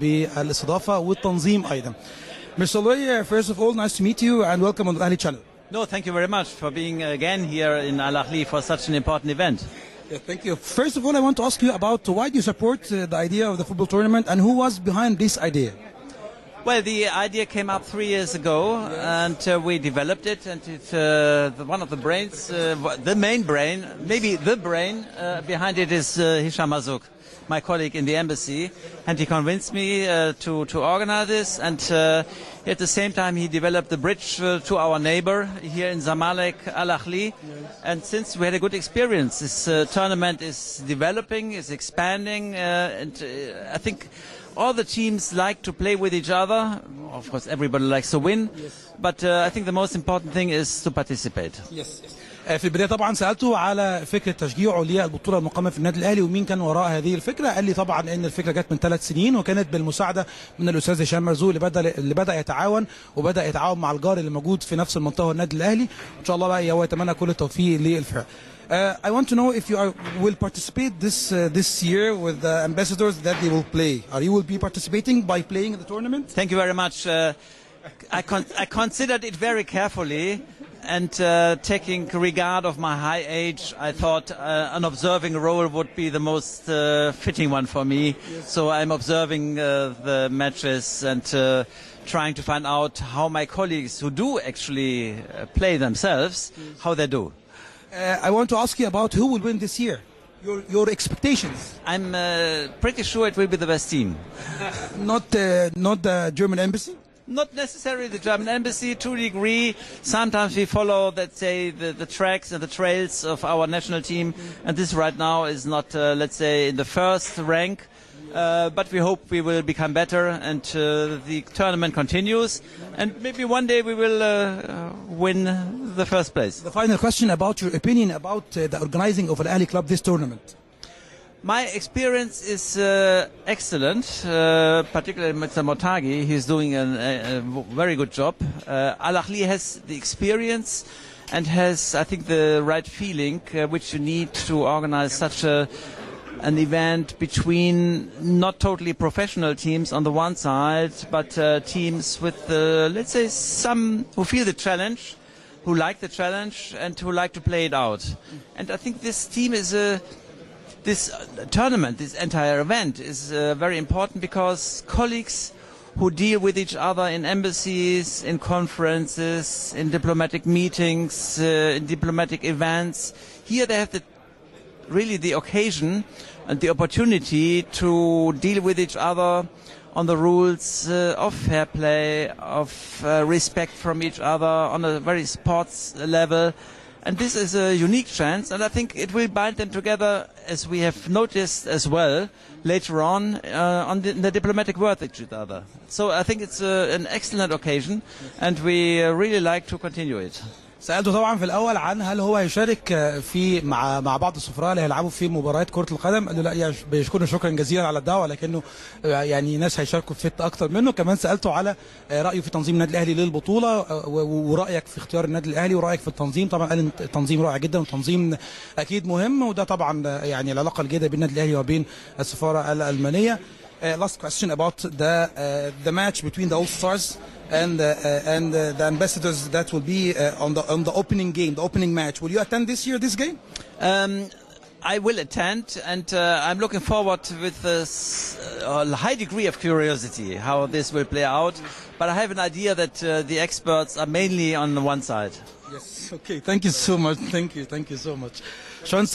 بالاستضافه والتنظيم ايضا. Mr. Loy, uh, first of all, nice to meet you and welcome on the Ahly channel. No, thank you very much for being again here in Al Ahly for such an important event. Yeah, thank you. First of all, I want to ask you about why do you support uh, the idea of the football tournament and who was behind this idea? Well, the idea came up three years ago, yes. and uh, we developed it. And it's uh, one of the brains, uh, the main brain, maybe the brain behind it, is Hisham Marzouk my colleague in the embassy, and he convinced me uh, to to organize this. And uh, at the same time, he developed the bridge uh, to our neighbor here in Zamalek, Al Ahly. And since we had a good experience, this uh, tournament is developing, is expanding, uh, and uh, I think all the teams like to play with each other. Of course, everybody likes to win, but uh, I think the most important thing is to participate. في البداية طبعا سألته على فكرة تشجيعه للبطوله المقامة في النادي الأهلي ومين كان وراء هذه الفكرة قال لي طبعا إن الفكرة جت من ثلاث سنين وكانت بالمساعدة من الأستاذ هشام مرزوق اللي بدا اللي بدأ يتعاون وبدأ يتعاون مع الجار اللي موجود في نفس المنطقة والنادي الأهلي إن شاء الله بقى هو يتمنى كل التوفيق للفرق Uh, I want to know if you are, will participate this uh, this year with the ambassadors that they will play. Are you will be participating by playing in the tournament? Thank you very much. Uh, I, con- I considered it very carefully, and uh, taking regard of my high age, I thought uh, an observing role would be the most uh, fitting one for me. So I'm observing uh, the matches and uh, trying to find out how my colleagues who do actually uh, play themselves, how they do. Uh, I want to ask you about who will win this year. Your your expectations, I'm uh, pretty sure it will be the best team. not uh, not the German embassy. Not necessarily the German embassy to a degree. Sometimes we follow, let's say, the, the tracks and the trails of our national team, and this right now is not, uh, let's say, in the first rank. Uh, but we hope we will become better, and uh, the tournament continues, and maybe one day we will uh, uh, win the first place. The final question about your opinion about uh, the organizing of Al Ahly Club this tournament. My experience is uh, excellent, uh, particularly Mr. Motagi. He's doing an, a, a very good job. Uh, Al Ahly has the experience and has, I think, the right feeling uh, which you need to organize such a an event between not totally professional teams on the one side, but uh, teams with, uh, let's say, some who feel the challenge, who like the challenge, and who like to play it out. And I think this team is a this uh, tournament, this entire event is uh, very important because colleagues who deal with each other in embassies, in conferences, in diplomatic meetings, uh, in diplomatic events, here they have the, really the occasion and the opportunity to deal with each other on the rules uh, of fair play, of uh, respect from each other on a very sports level. And this is a unique chance, and I think it will bind them together, as we have noticed as well later on uh, on the, in the diplomatic world with each other. So I think it's uh, an excellent occasion, and we uh, really like to continue it. سألته طبعا في الأول عن هل هو هيشارك آه، في مع مع بعض السفراء اللي هيلعبوا في مباريات كرة القدم. قال له لا بيشكرني شكرا جزيلا على الدعوة لكنه آه، يعني ناس هيشاركوا في فت أكتر منه. كمان سألته على آه، رأيه في تنظيم النادي الأهلي للبطولة ورأيك في اختيار النادي الأهلي ورأيك في التنظيم. طبعا قال التنظيم رائع جدا والتنظيم أكيد مهم وده طبعا يعني العلاقه الجيده بين النادي الأهلي وبين السفارة الالمانيه Uh, last question about the uh, the match between the All Stars and uh, uh and uh, the ambassadors that will be uh, on the on the opening game, the opening match. Will you attend this year this game? Um, I will attend, and I'm looking forward with a high degree of curiosity how this will play out. But I have an idea that the experts are mainly on one side. Yes. Okay. Thank you so much. Thank you. Thank you so much. Sean